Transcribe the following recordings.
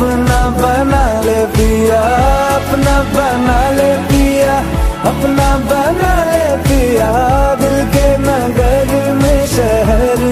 अपना बना ले पिया, अपना बना ले पिया, अपना बना ले पिया। दिल के नगर में शहर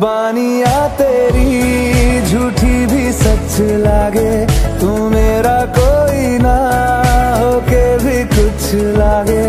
जुबानिया तेरी झूठी भी सच लागे। तू मेरा कोई ना होके भी कुछ लागे।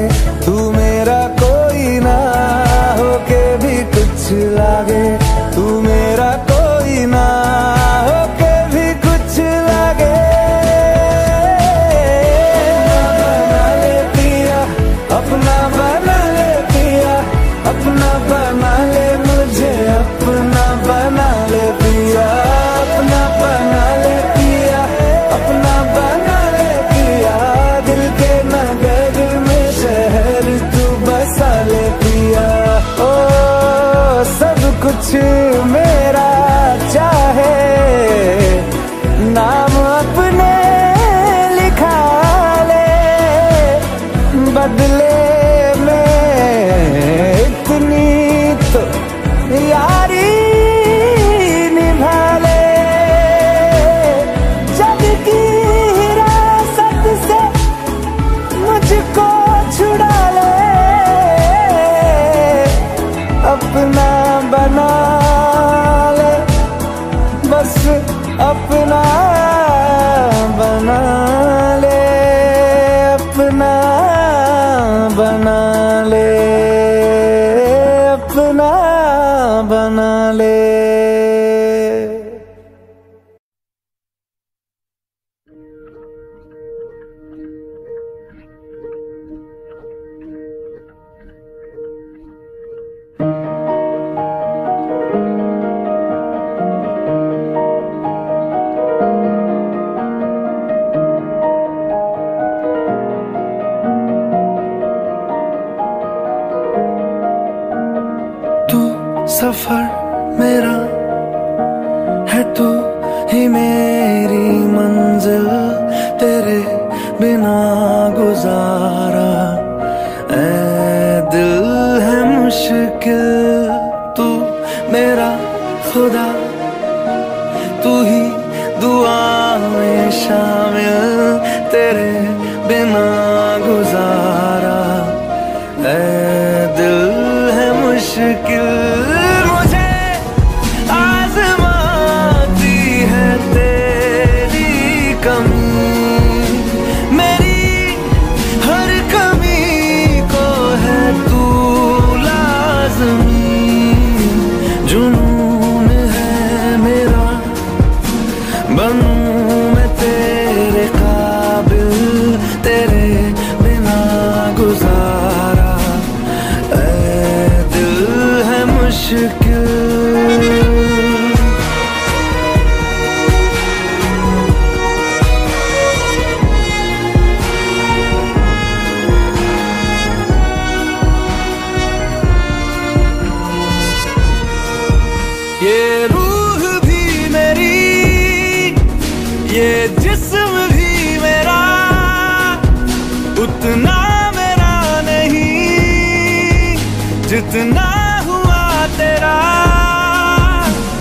जितना हुआ तेरा।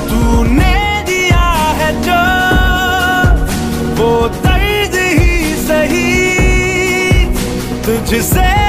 तूने दिया है जो वो दर्द ही सही। तुझसे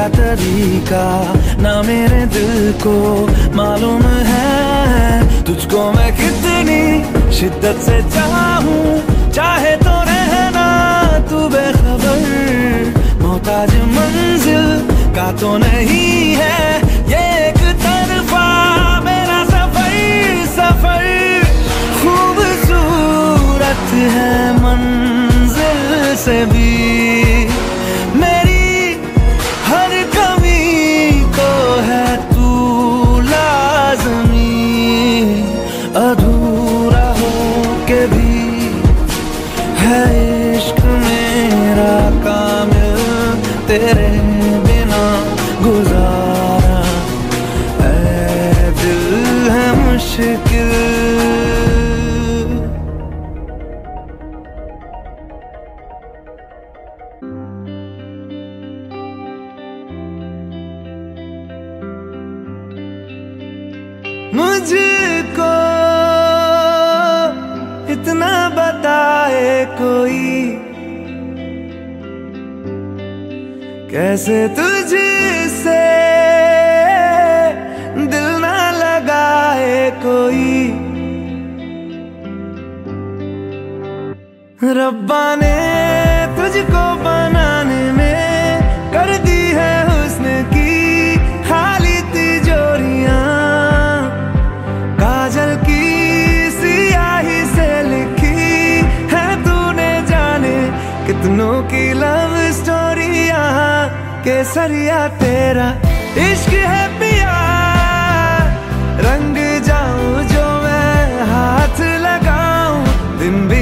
दूजा तरीका। ना मेरे दिल को मालूम है, तुझको मैं कितनी शिद्दत से चाहूँ। चाहे तो रहना तू बेखबर, मोहताज मंजिल का तो नहीं है। ये एक तरफा मेरा सफ़र सफ़र। खूबसूरत है मंजिल से भी। मुझको इतना बताए कोई। कैसे तुझसे दिल ना लगाए कोई। रब्बा ने तुझको बनाने में कर दी है केसरिया तेरा इश्क है पिया। रंग जाऊँ जो मैं हाथ लगाऊँ दिन बीते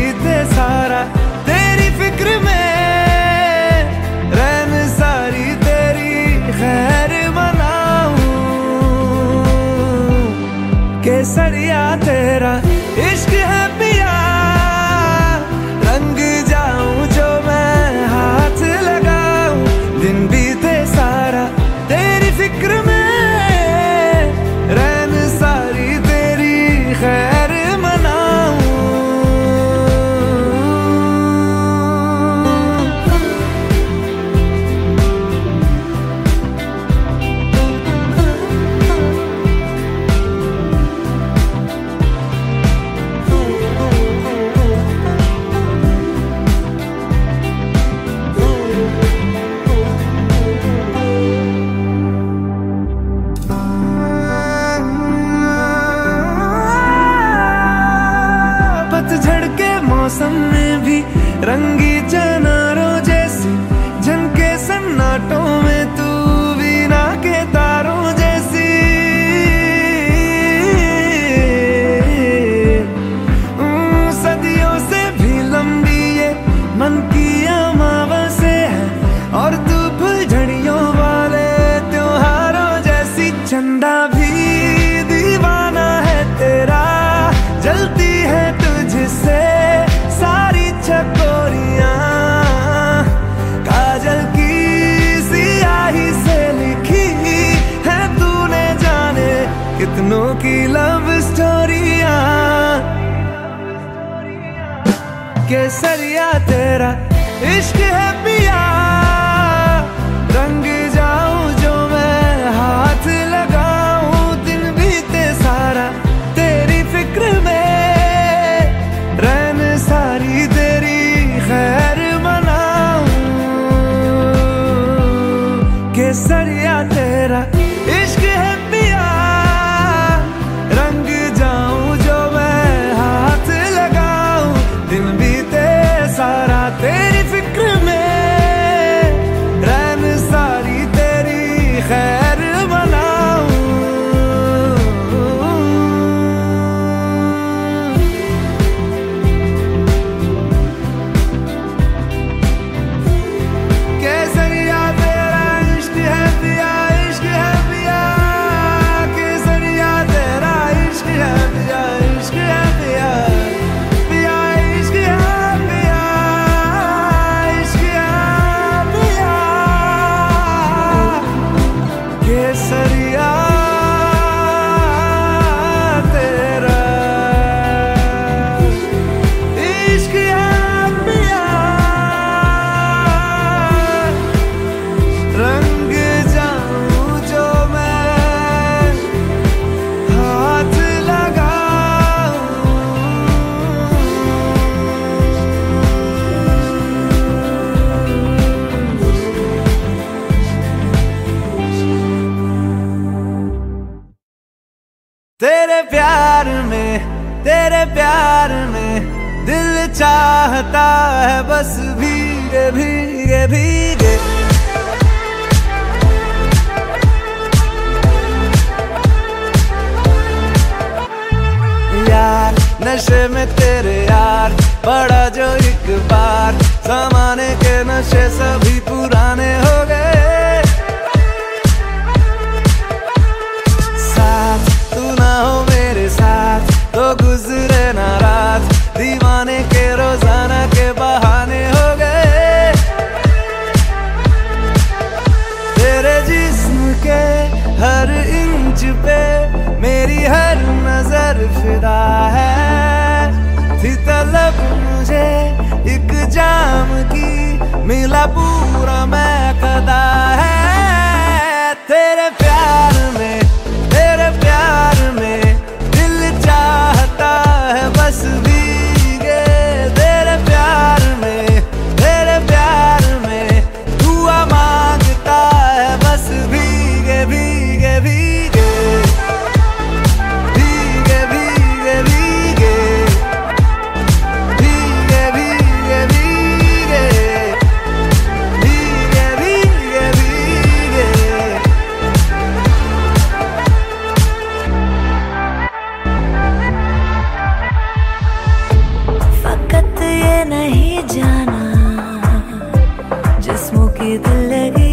दिल लगी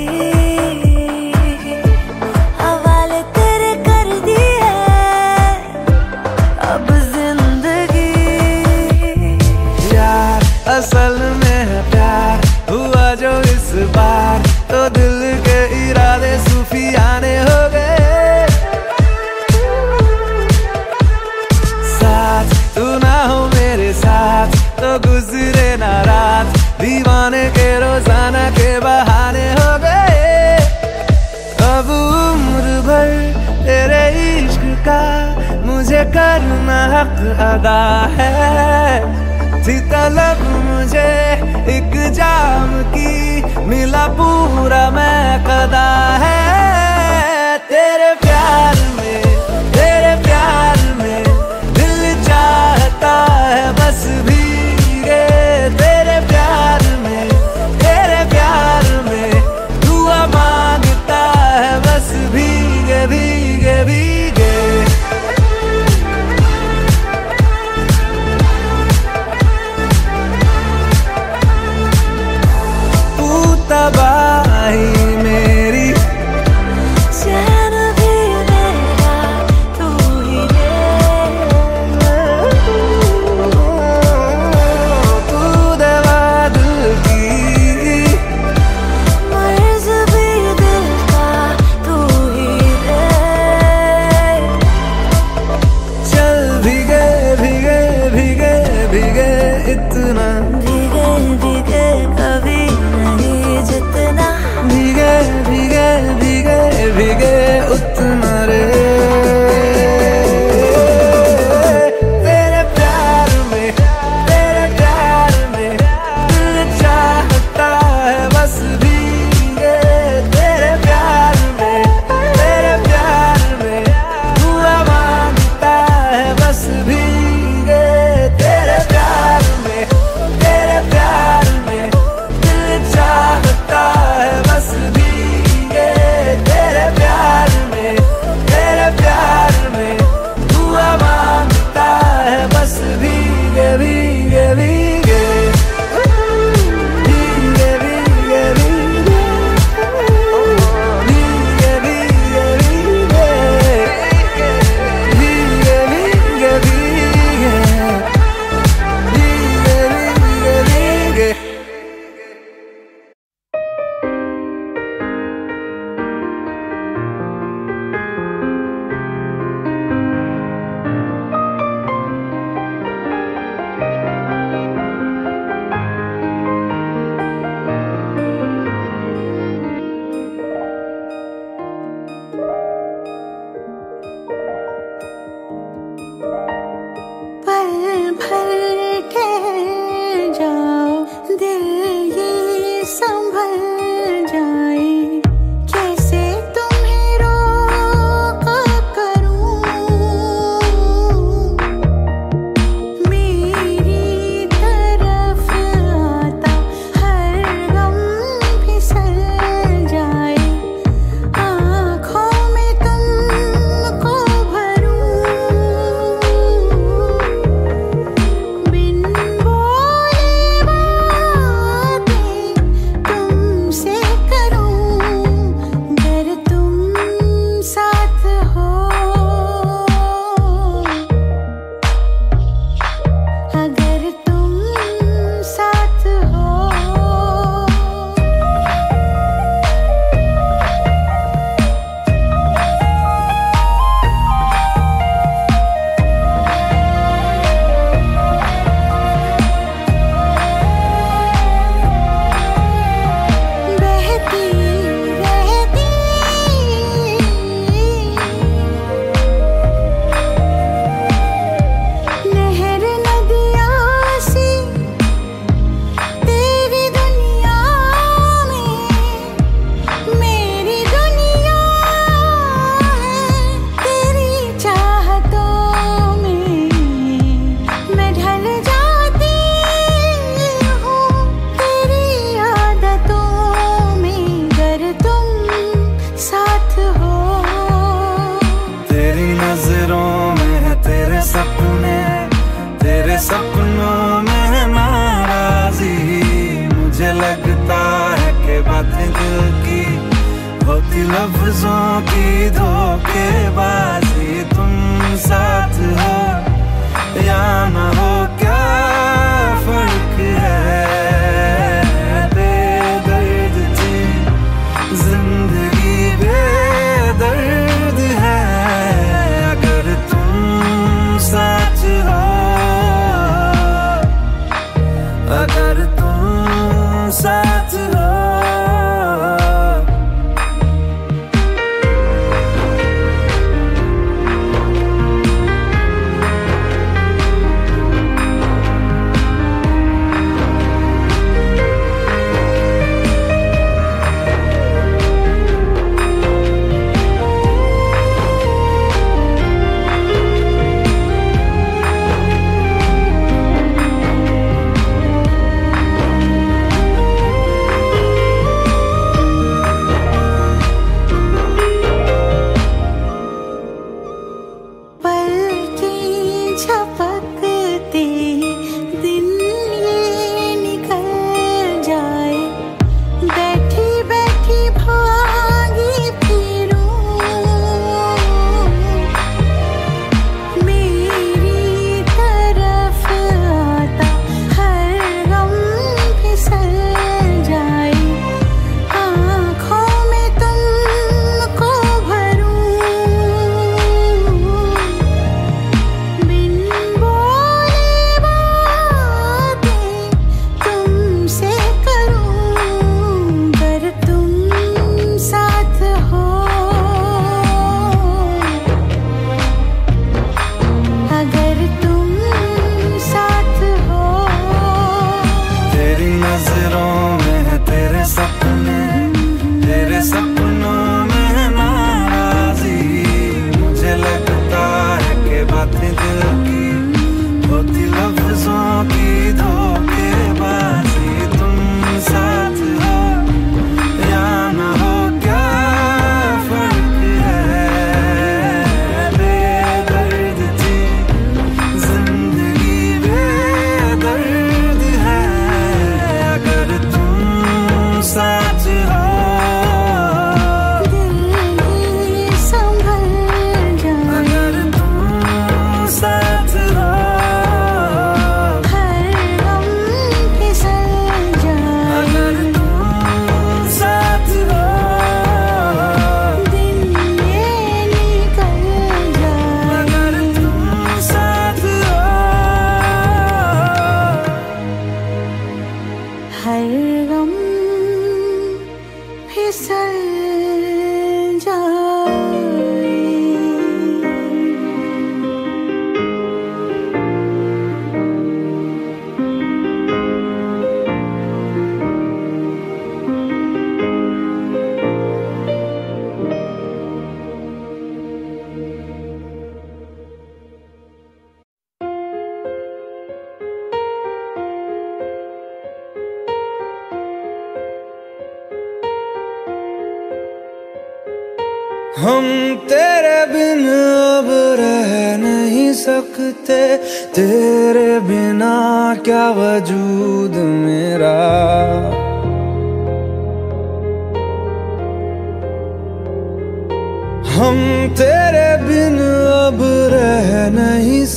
अदा है। थी तलब मुझे एक जाम की मिला पूरा मैं कदा है।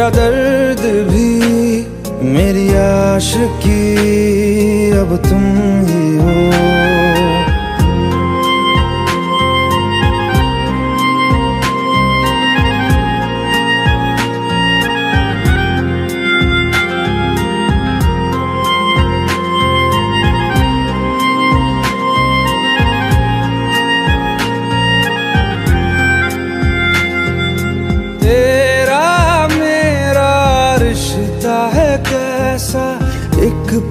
मेरा दर्द भी मेरी आश की अब तुम ही हो।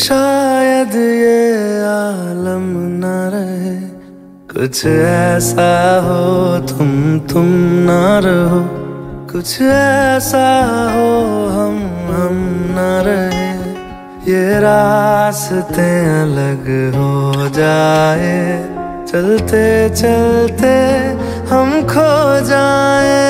शायद ये आलम न रहे। कुछ ऐसा हो, तुम तुम न रहो। कुछ ऐसा हो, हम हम न रहे। ये रास्ते अलग हो जाए। चलते चलते हम खो जाए।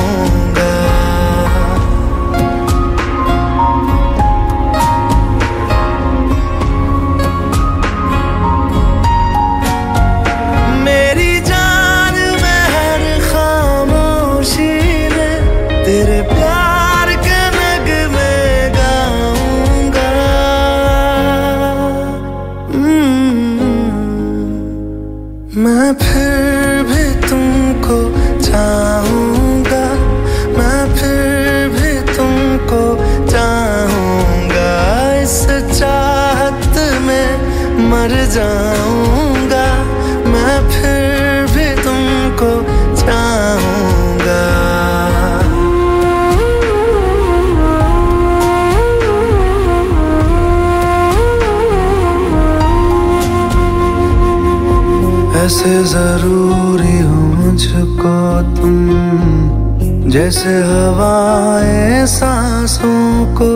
ऐसे ज़रूरी हो मुझको तुम, जैसे हवाएँ सांसों को,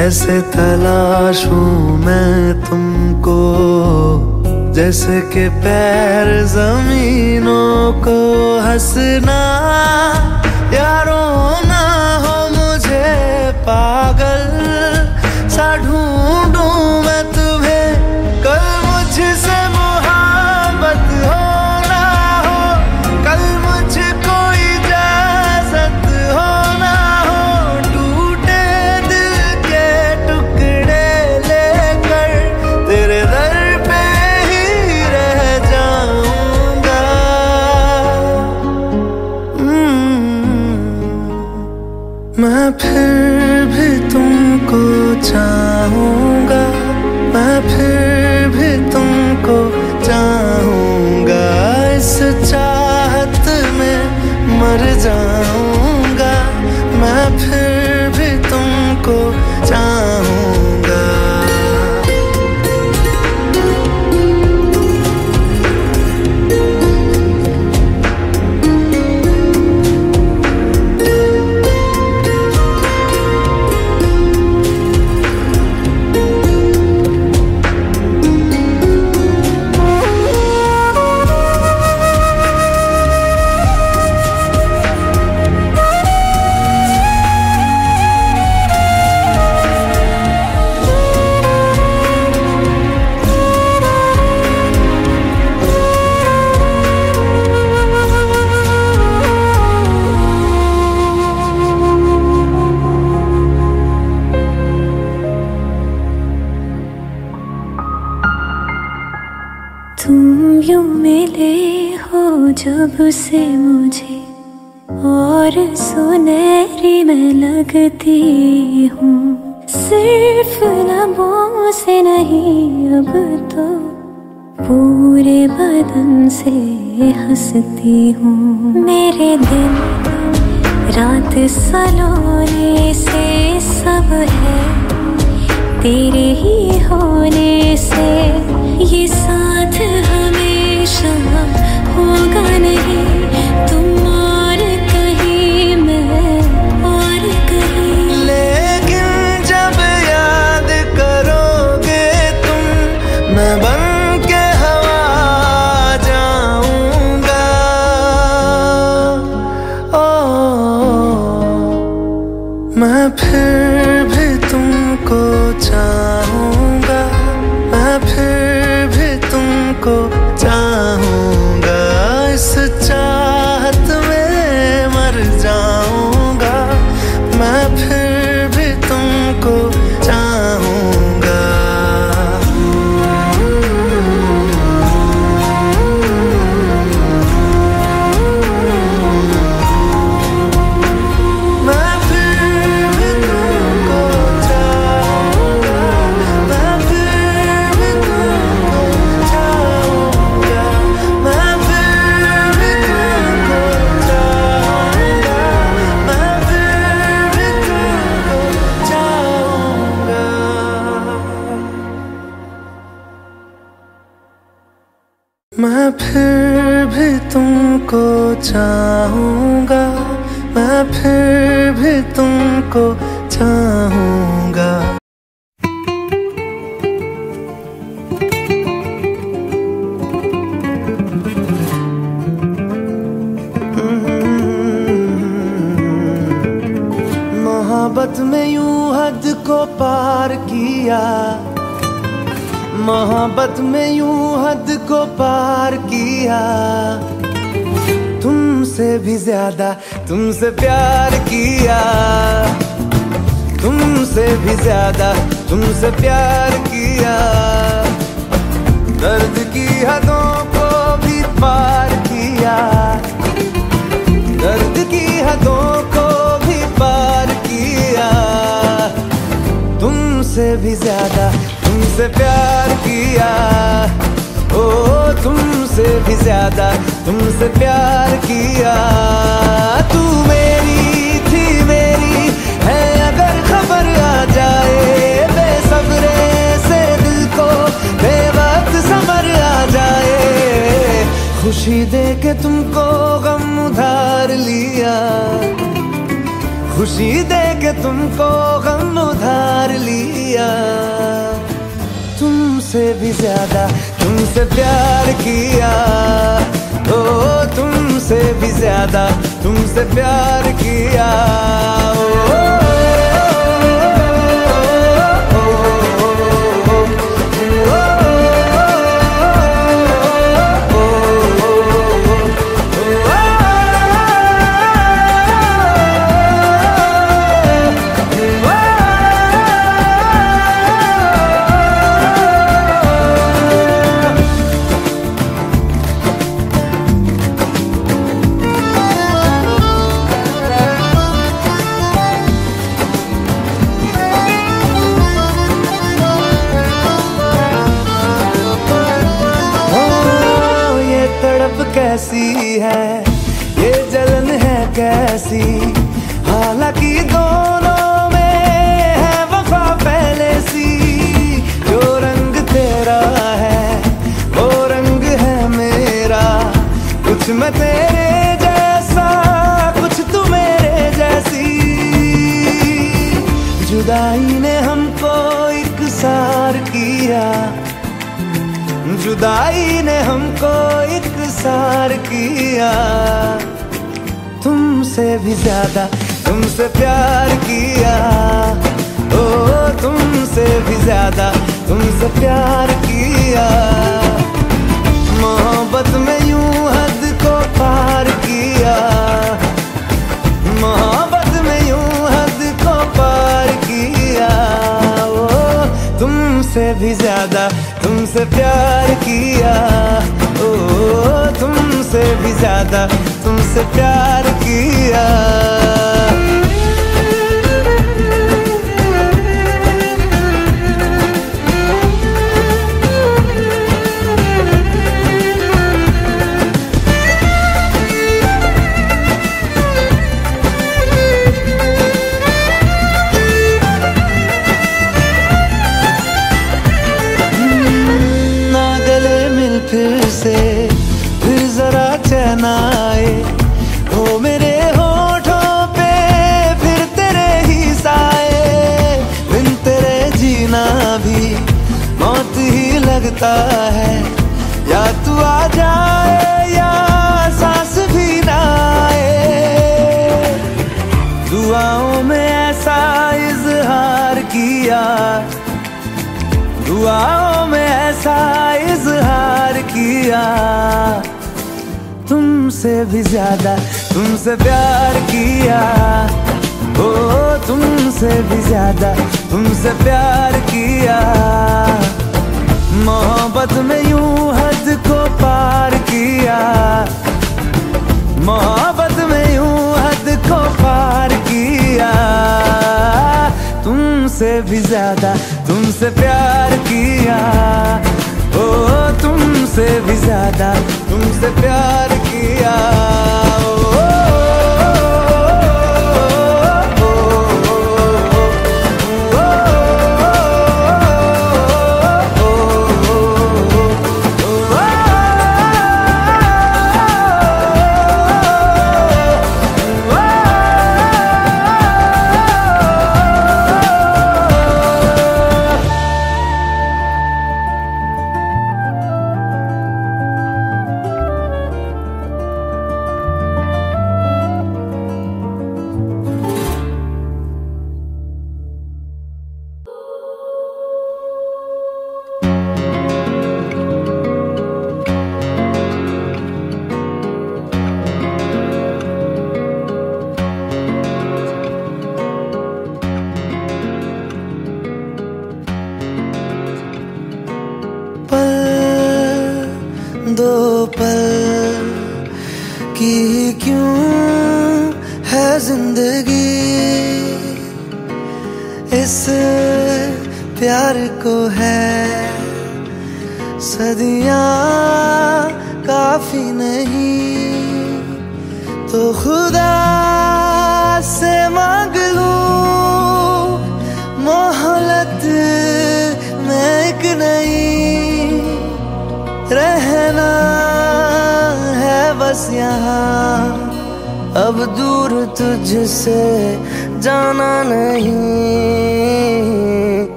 ऐसे तलाशूं मैं तुमको, जैसे के पैर जमीनों को हंसना, यारो ना हो मुझे पागल। फिर भी तुमको चाहूँगा मैं हूँ। सिर्फ़ लबों से नहीं, अब तो पूरे बदन से हंसती हूँ। मेरे दिन, रात सलोने से सब है। तेरे ही होने से ये साथ हमेशा होगा नहीं। तुम मैं फिर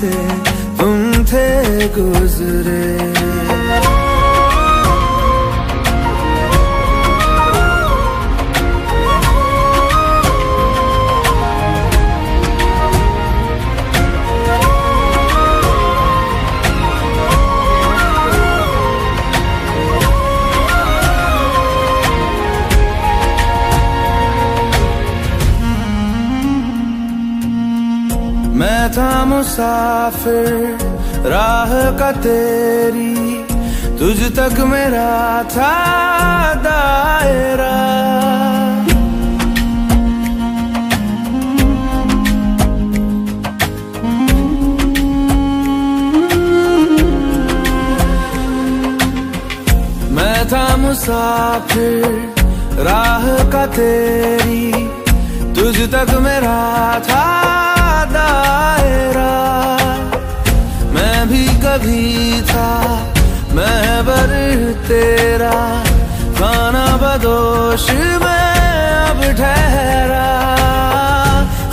से तुम थे गुजरे। मुसाफिर, राह का तेरी, तुझ तक मेरा था दायरा। मैं था मुसाफिर, राह का तेरी, तुझ तक मेरा था दायरा। मैं भी कभी था मैं बर तेरा। खाना बदोश में अब ठहरा।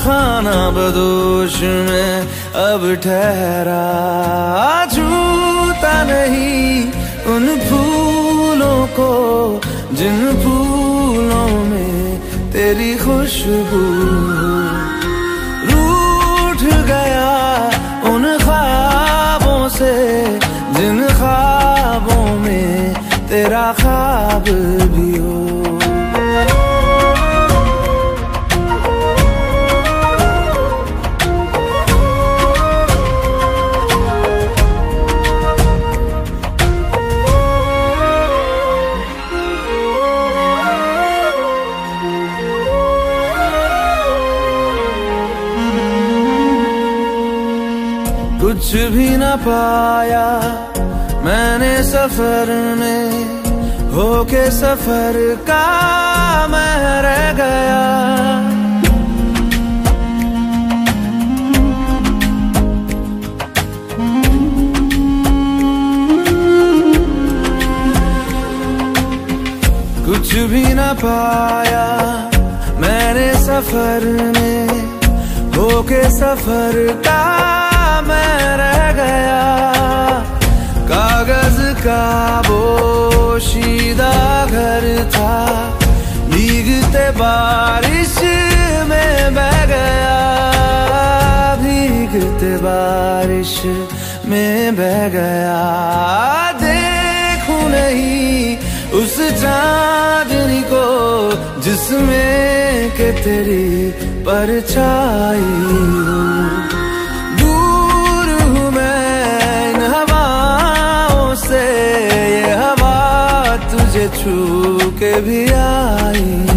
खाना बदोश में अब ठहरा। छूता नहीं उन फूलों को जिन फूलों में तेरी खुशबू से जिन ख्वाबों में तेरा ख्वाब भी हो। न पाया मैंने सफ़र में होके सफ़र का मैं रह गया। कुछ भी न पाया मैंने सफ़र में होके सफ़र का बोशीदा घर था। भीगते बारिश में बह गया। भीगते बारिश में बह गया। देखूँ नहीं उस चांदनी को जिसमें के तेरी परछाई हो। छू के भी आई।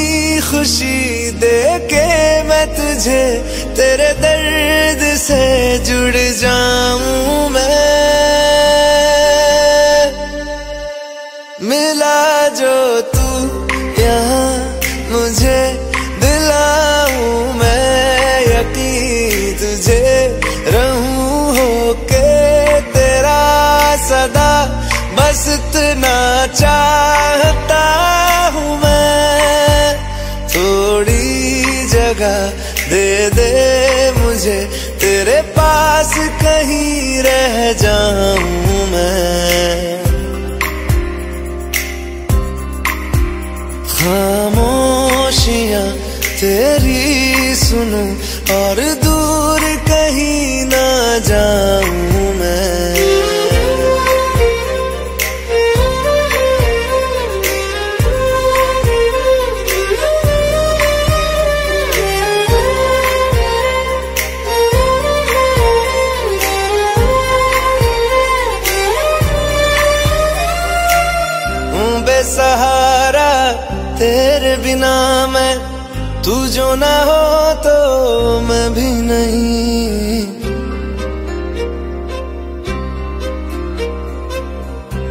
खुशी दे के मैं तुझे तेरे दर्द से जुड़ जाऊँ मैं। बेसहारा, तेरे बिना मैं तू जो ना हो तो मैं भी नहीं।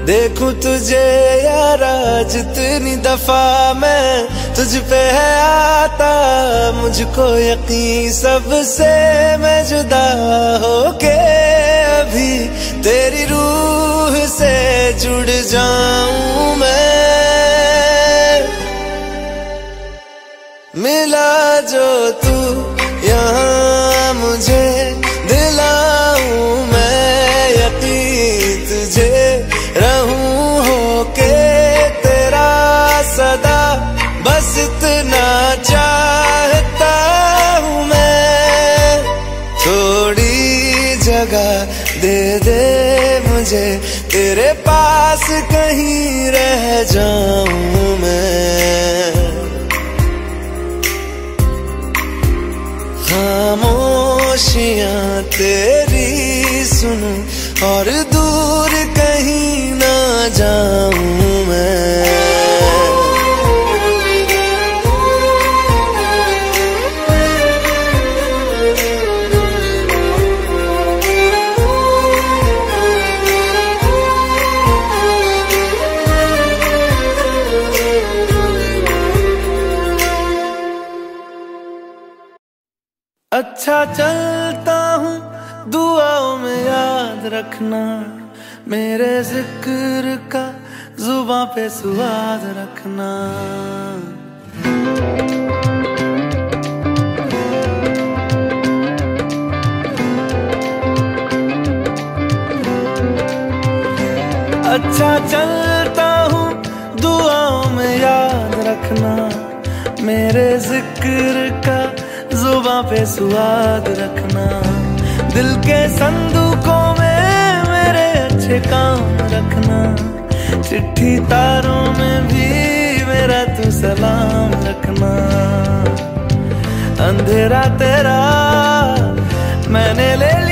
देखूँ तुझे यारा, जितनी दफ़ा मैं तुझ पे है आता, मुझको यकीन सबसे मैं जुदा होके अभी तेरी रूह से जुड़ जाऊँ मैं। मिला जो तू यहाँ मुझे दिलाऊं मुझे तेरे पास कहीं रह जाऊँ मैं। खामोशियाँ तेरी सुनूं और चलता हूँ, दुआओं में याद रखना। मेरे ज़िक्र का जुबा पे सुहाद रखना। अच्छा चलता हूँ, दुआओं में याद रखना। मेरे ज़िक्र का जुबा पे स्वाद रखना। दिल के संदूकों में मेरे अच्छे काम रखना। चिट्ठी तारों में भी मेरा तू सलाम रखना। अंधेरा तेरा मैंने ले लिया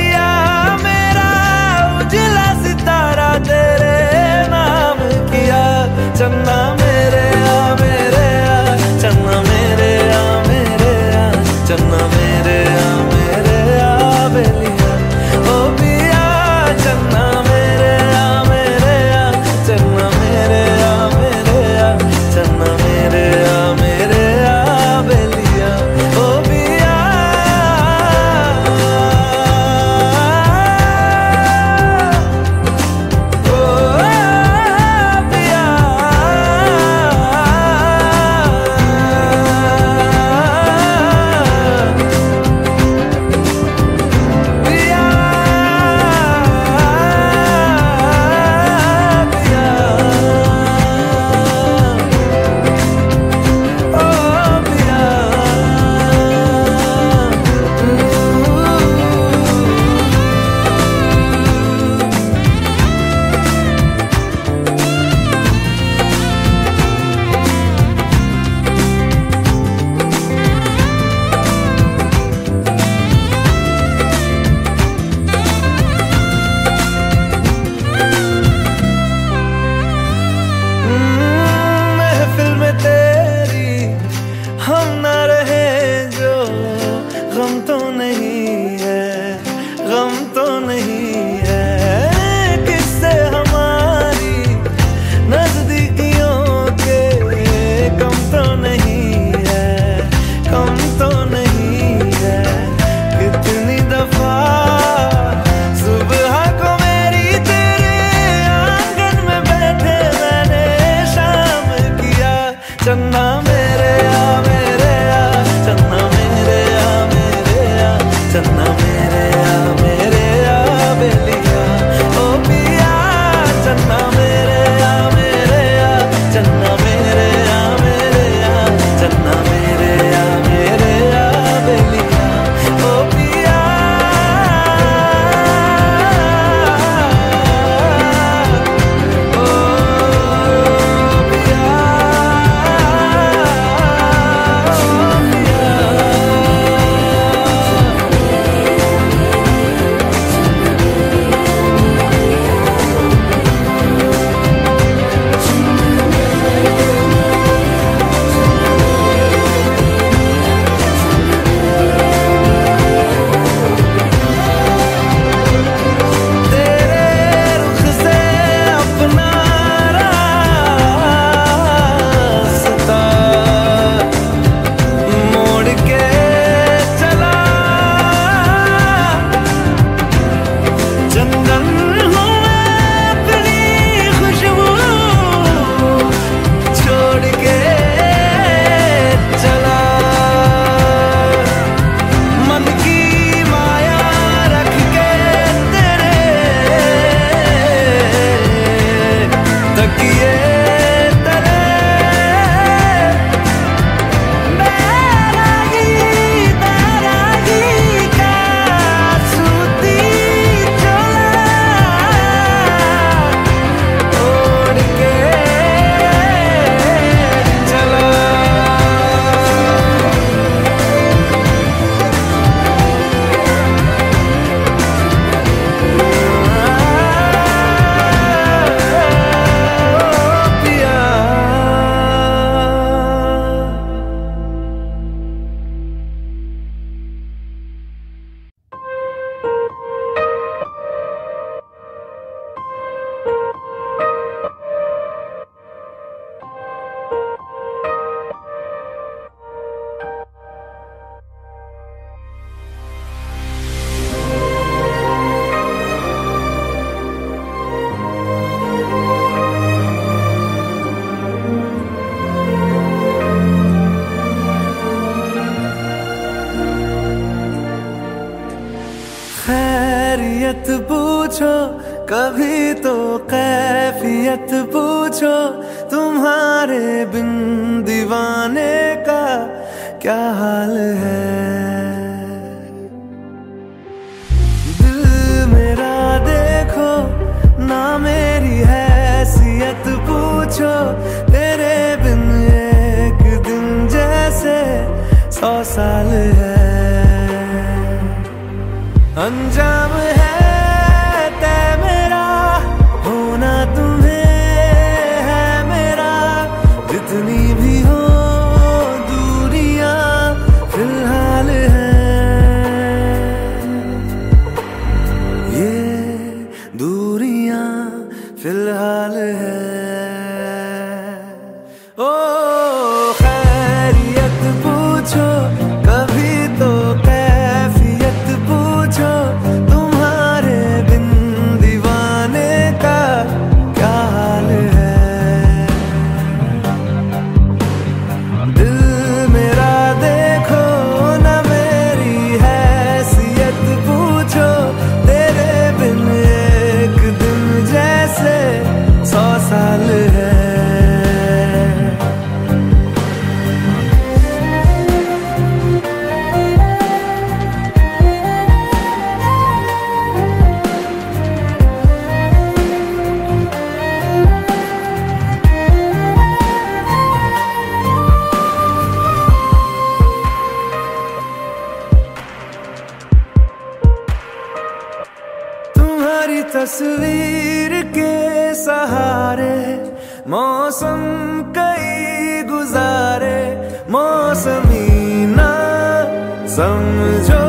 समझो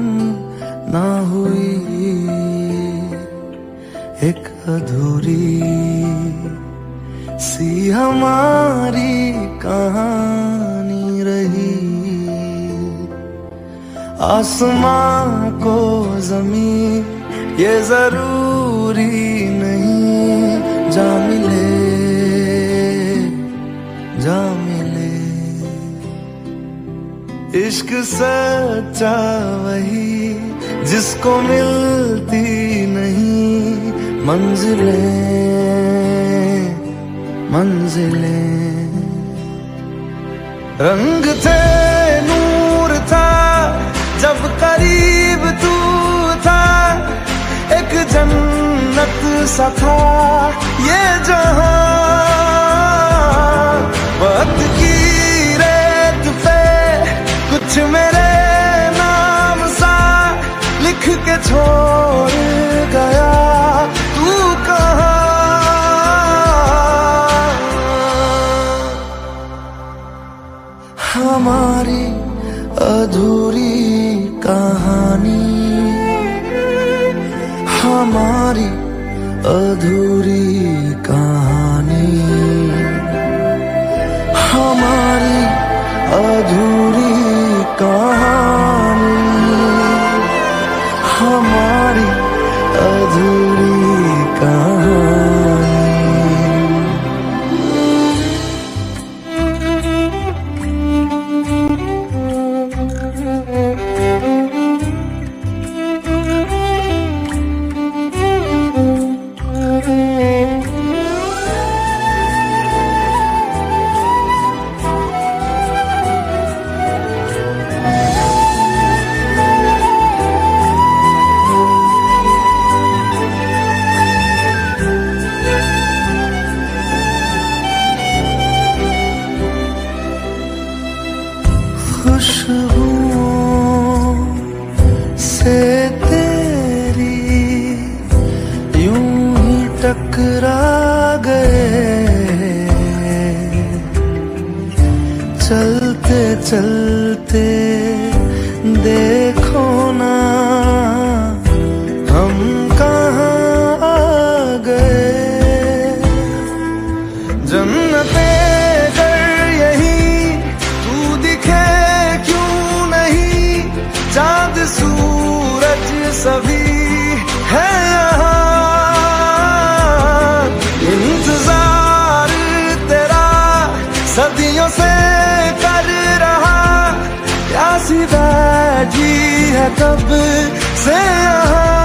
कम ना हुई एक अधूरी सी हमारी कहानी रही। आसमां को ज़मीन ये ज़रूरी नहीं जा इश्क सच्चा वही जिसको मिलती नहीं, मंजिलें मंजिलें। रंग थे, नूर था, जब करीब तू था, एक जन्नत सा था, ये जहाँ, वक्त कुछ मेरे नाम सा लिख के छोड़ गया। तू कहा? हमारी कहानी है कब से यहाँ।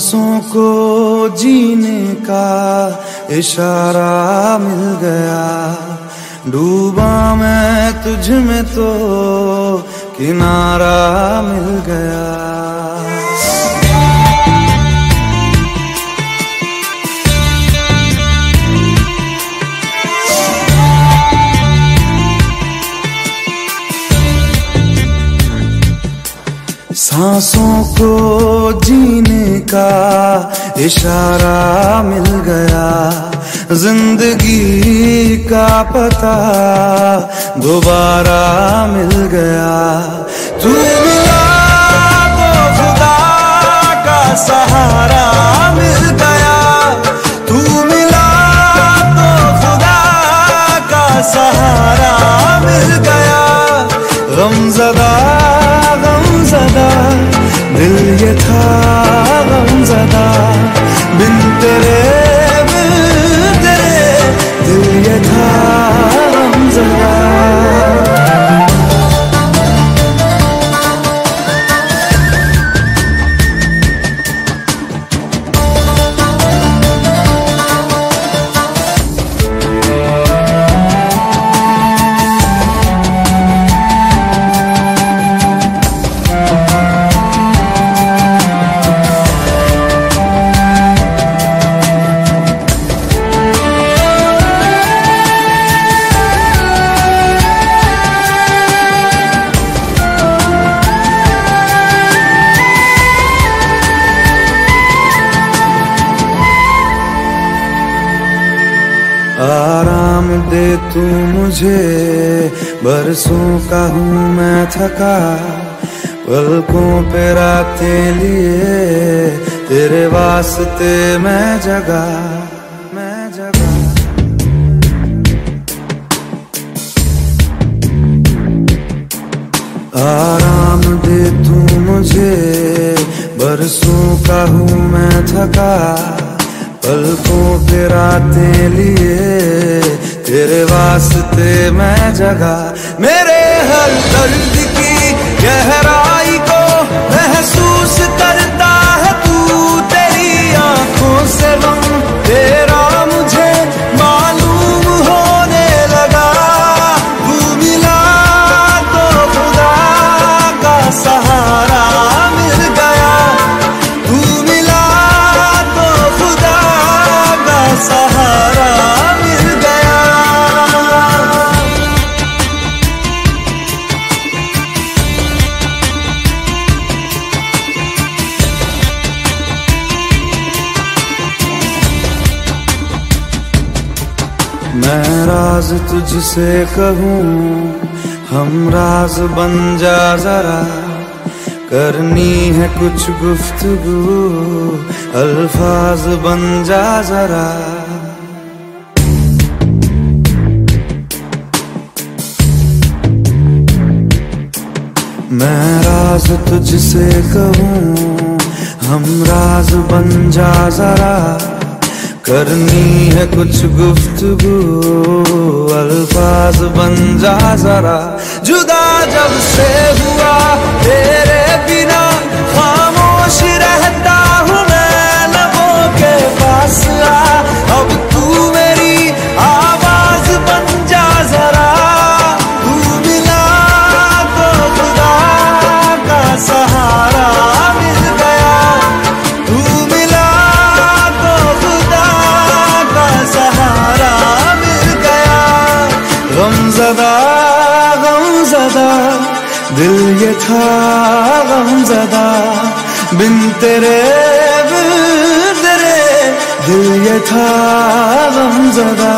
सांसों को जीने का इशारा मिल गया। डूबा मैं तुझ में तो किनारा मिल गया। सांसों को जीने का इशारा मिल गया। ज़िंदगी का पता दोबारा मिल गया। तू मिला तो खुदा का सहारा मिल गया। तू मिला तो खुदा का सहारा मिल गया। गमजदा गमजदा दिल ये था गमजदा बिन तेरे बिन तेरे दिल ये था गमजदा तू मुझे, बरसों का हूँ मैं थका। पलकों पे रातें लिए, तेरे वास्ते मैं जगा मैं जगा। आराम वास्ते मैं जगा तुझसे कहूँ, हम राज बन जा जरा। करनी है कुछ गुफ्तगू, अल्फाज बन जा जरा। मैं राज तुझसे कहूँ, हम राज बन जा जरा। करनी है कुछ गुफ्तगु। अल्फाज बन जा जरा। जुदा जब से हुआ, तेरे बिना खामोश रहता हूँ मैं। लबों के पास आ, अब दिल ये था गमजदा बिन तेरे तेरे दिल ये था गमजदा।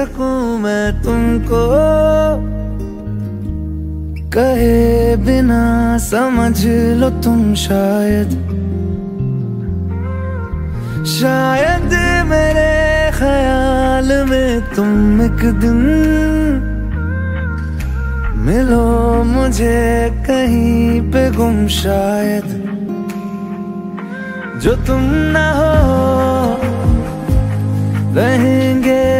सकूँ मैं तुमको? कहे बिना समझ लो तुम शायद। शायद मेरे ख्याल में तुम एक दिन मिलो मुझे कहीं पे गुम शायद। जो तुम ना हो, रहेंगे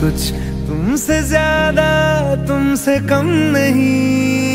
कुछ। तुमसे ज़्यादा तुमसे कम नहीं।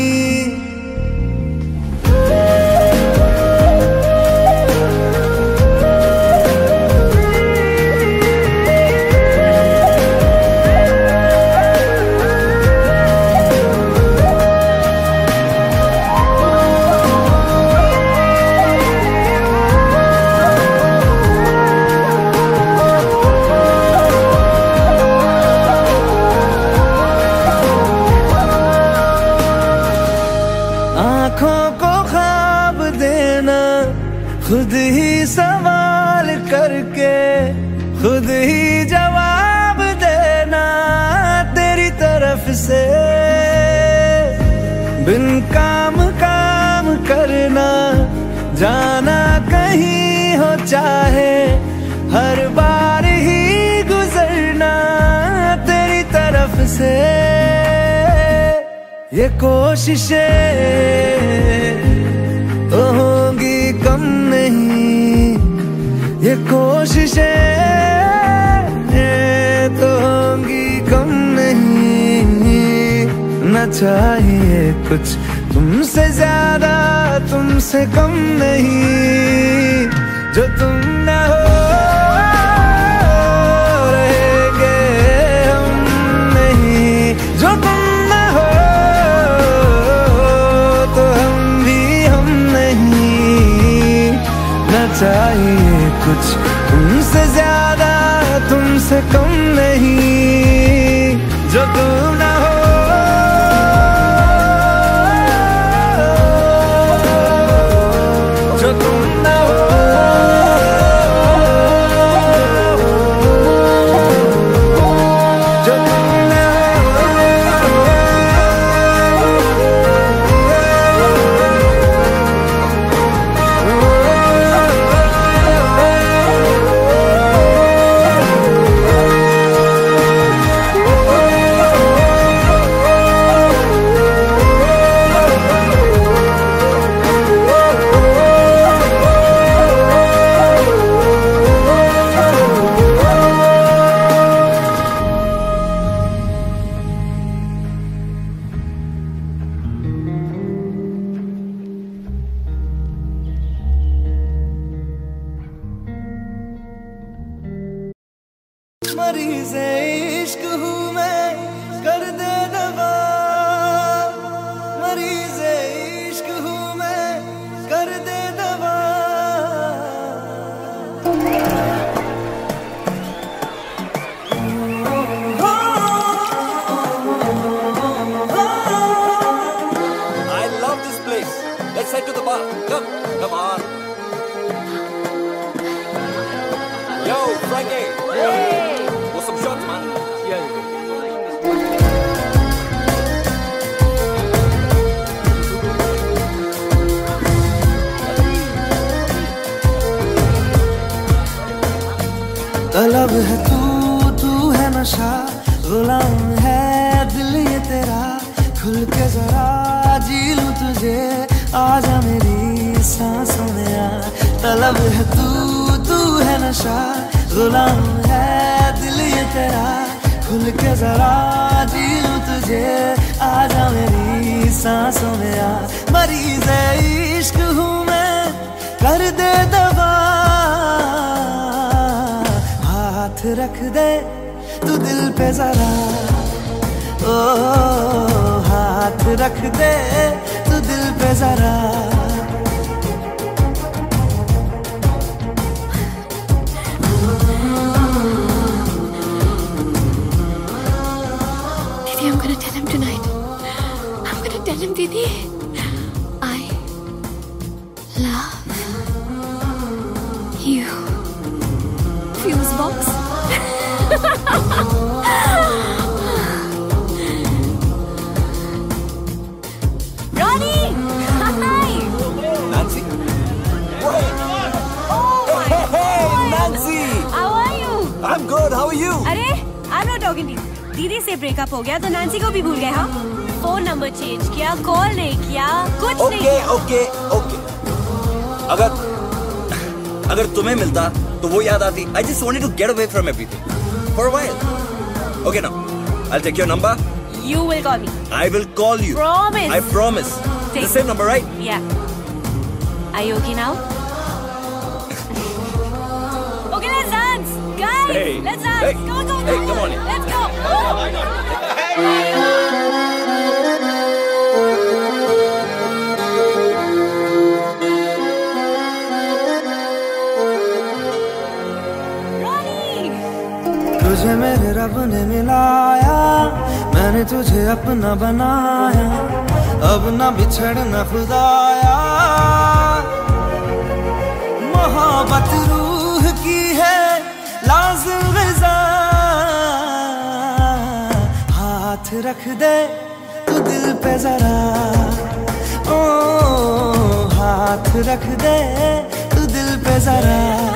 कोशिशें तो होंगी कम नहीं। ये कोशिशें तो होंगी कम नहीं। न चाहिए कुछ तुमसे ज़्यादा, तुमसे कम नहीं। जो तुम I'm gonna tell धीरे से ब्रेकअप हो गया तो नैन्सी को भी भूल गया फ़ोन नंबर चेंज किया कॉल नहीं किया कुछ ओके, नहीं ओके, ओके। अगर अगर तुम्हें मिलता तो वो याद आती I just want to get away from everything for while okay ना I take your number you will call me I will call you promise I promise the same number right yeah I okay now okay let's dance guys let's dance come on let's तुझे मेरे रब ने मिलाया, मैंने तुझे अपना बनाया, अब ना बिछड़ना खुदाया। मोहब्बत रूह की है, लाजिम ग़िज़ा हाथ रख दे, तू दिल पे जरा, ओ, हाथ रख दे, तू दिल पे जरा।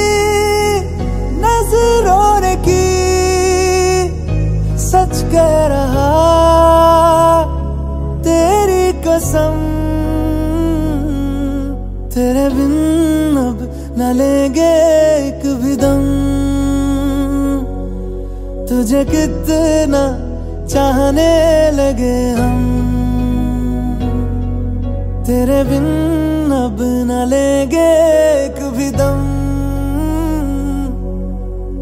नज़रों की सच कह रहा, तेरी कसम तेरे बिन अब न लेंगे एक भी दम। तुझे कितना चाहने लगे हम, तेरे बिन अब न लेंगे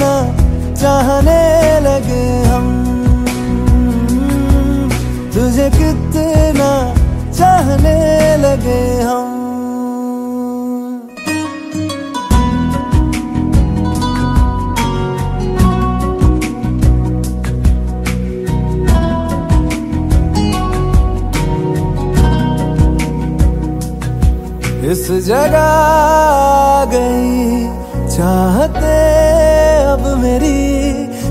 ना चाहने लगे हम। तुझे कितना चाहने लगे हम। इस जगह गई चाहते मेरी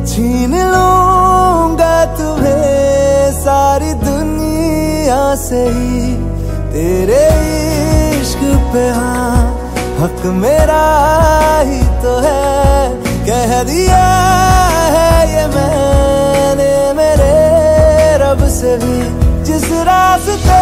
छीन लूँगा तुम्हें सारी दुनिया से ही। तेरे इश्क पे हाँ हक मेरा ही तो है। कह दिया है ये मैंने मेरे रब से भी, जिस रास्ते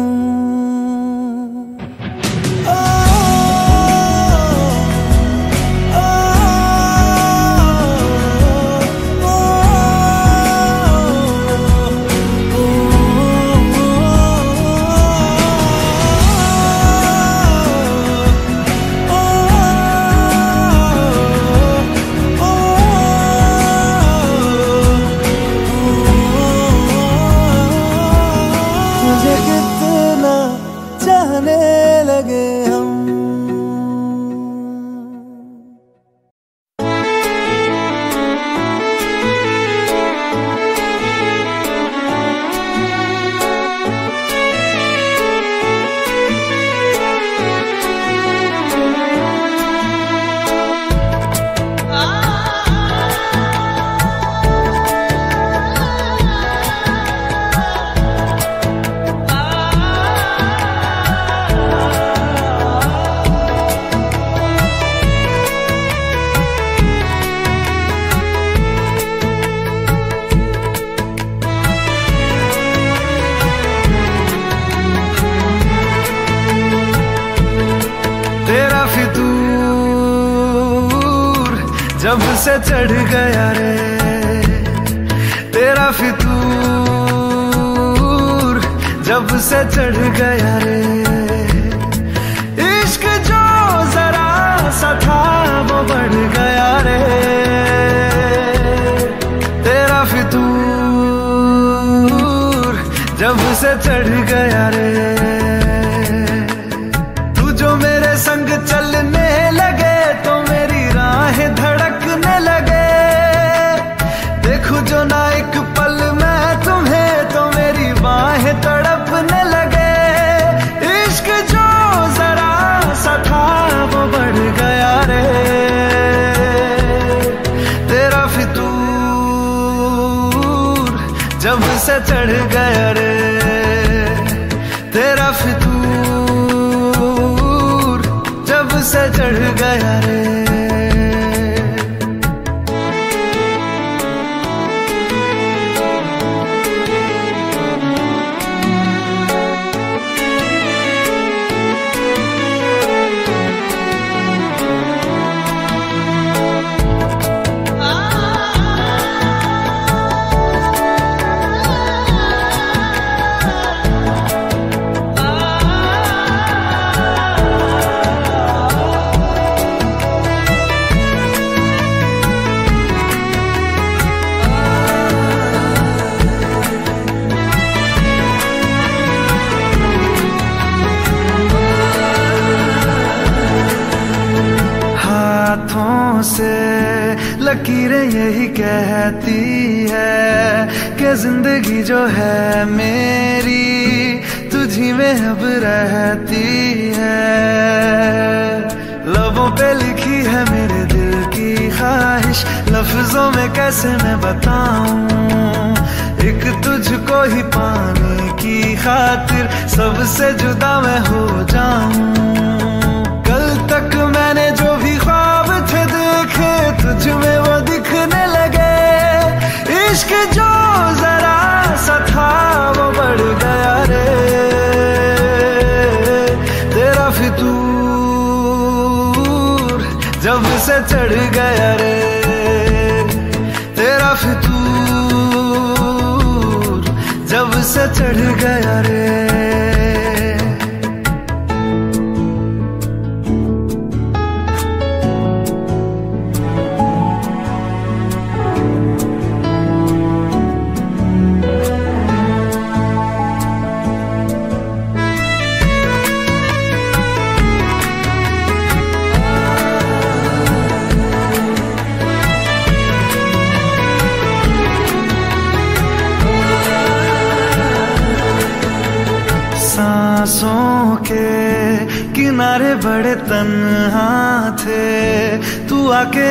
i do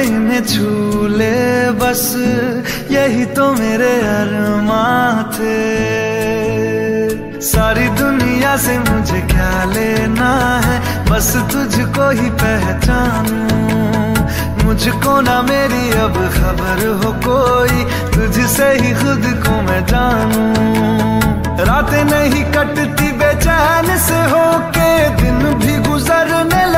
इन्हें छू ले बस, यही तो मेरे अरमा थे। सारी दुनिया से मुझे क्या लेना है, बस तुझको ही पहचानूं। मुझको ना मेरी अब खबर हो कोई, तुझसे ही खुद को मैं जानूं। रातें नहीं कटती बेचैन से होके, दिन भी गुजरने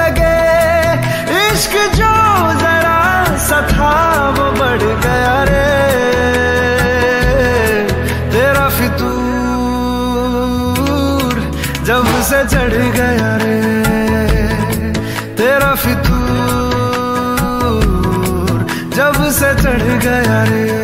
चढ़ गया रे तेरा फितूर जब से चढ़ गया रे।